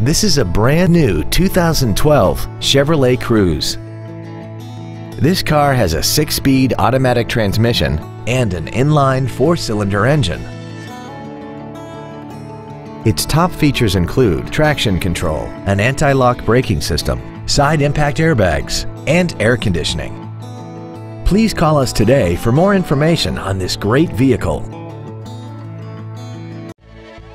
This is a brand new 2012 Chevrolet Cruze. This car has a six-speed automatic transmission and an inline four-cylinder engine. Its top features include traction control, an anti-lock braking system, side impact airbags, and air conditioning. Please call us today for more information on this great vehicle.